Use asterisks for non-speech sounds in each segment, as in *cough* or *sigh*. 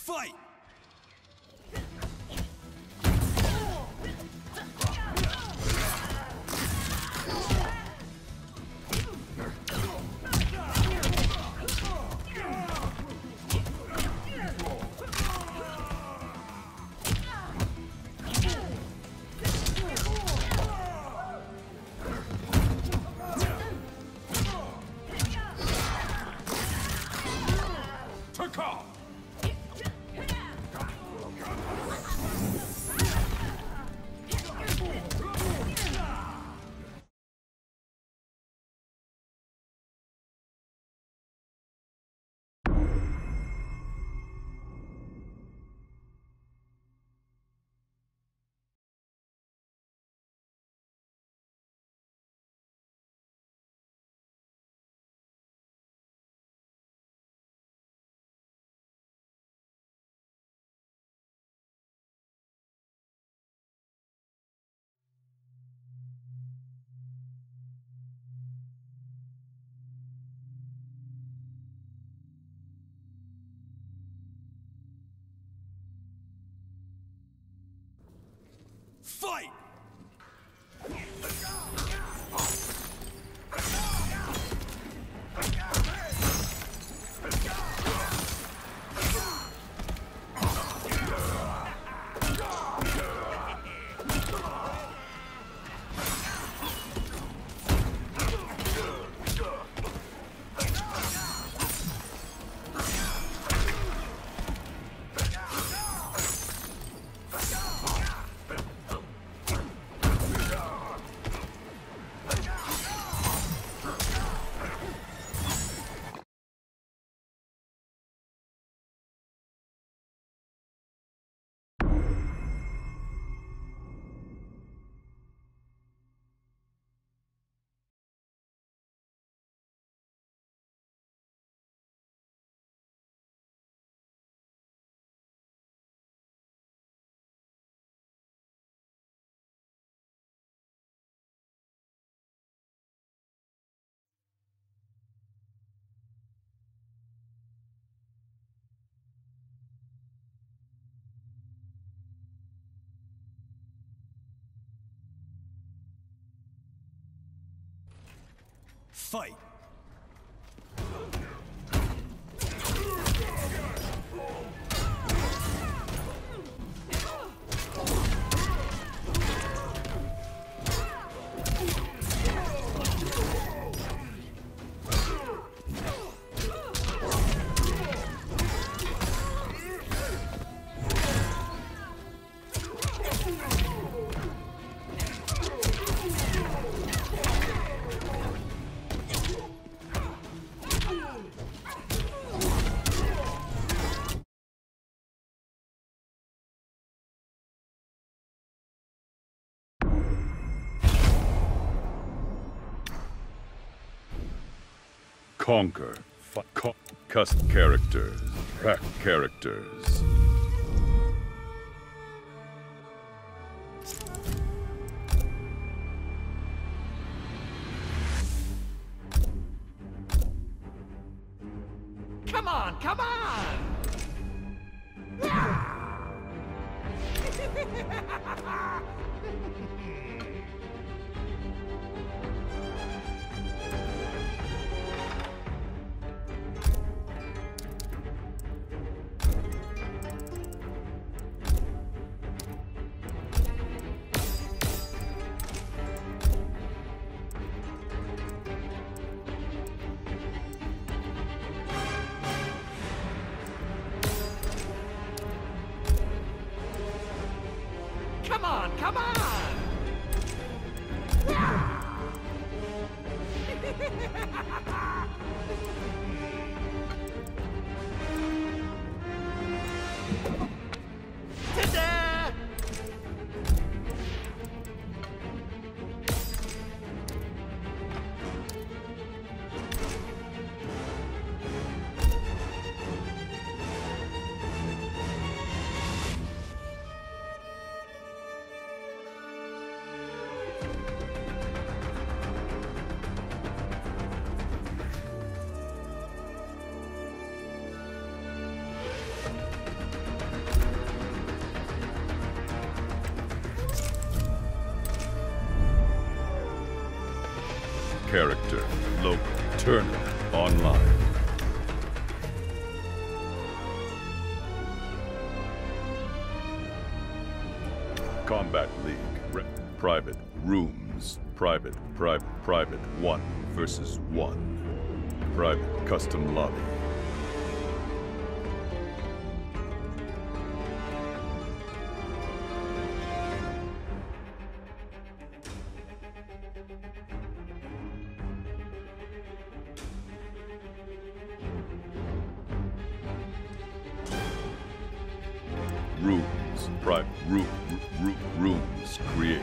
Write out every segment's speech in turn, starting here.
Fight! Fight! Fight! Konquer. F- con- custom characters. Rack characters. Come on, come on! Come *laughs* on, come on! Tournament. Online. Combat League. Re- private. Rooms. Private. Private. Private. One versus one. Private. Custom lobby. Private. Room, room, rooms. Create.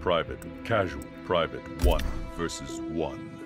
Private. Casual. Private. One versus one.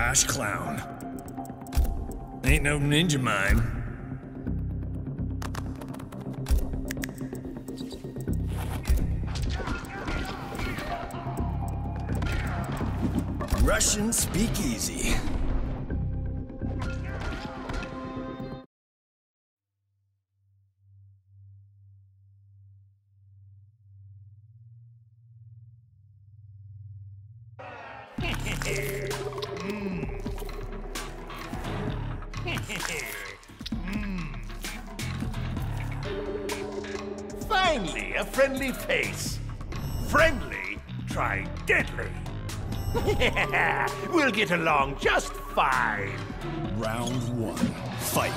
Clash Clown. Ain't no ninja mine. Russian speakeasy. Friendly, try deadly. *laughs* we'll get along just fine. Round one. Fight.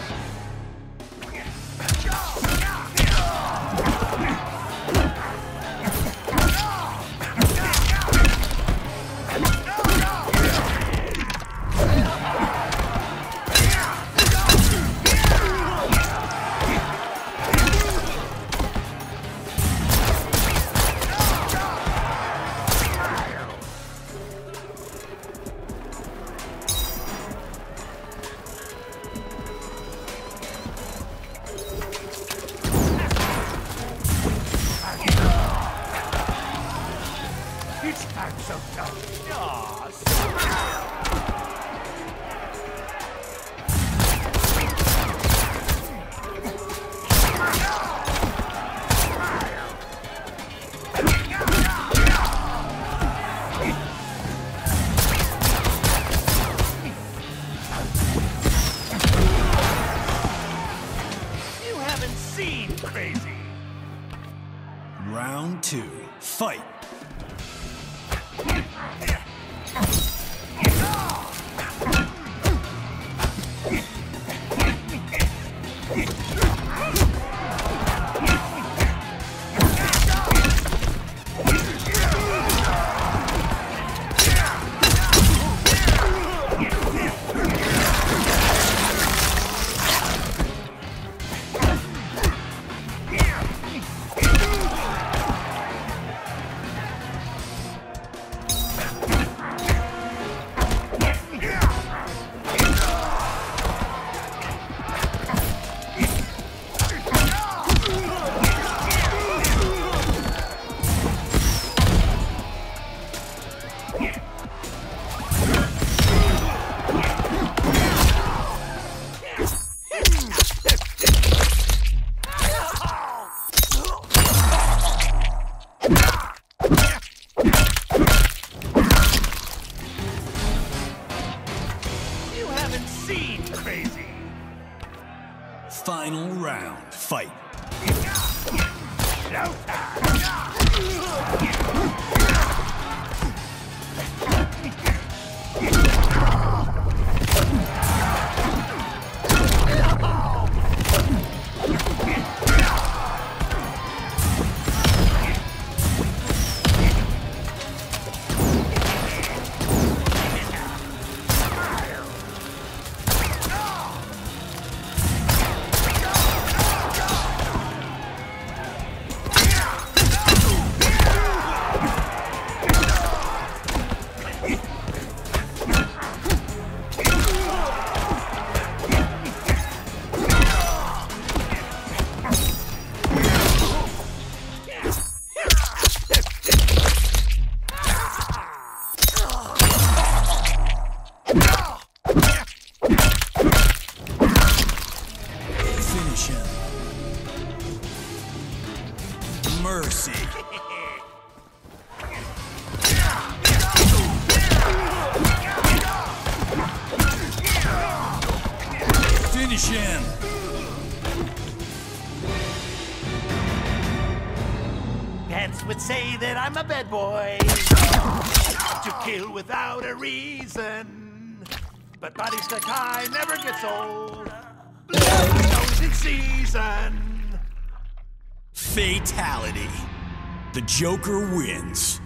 Crazy. Final round. Fight. Pants would say that I'm a bad boy. to kill without a reason. But Body Sakai never gets old. Knows its season. Fatality. The Joker wins.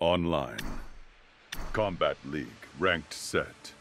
Online. Combat League. Ranked set.